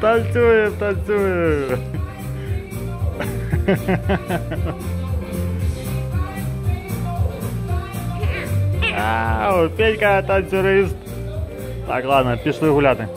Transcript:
Танцює, танцює. А, Петька танцюрист. Так, ладно, пішли гуляти.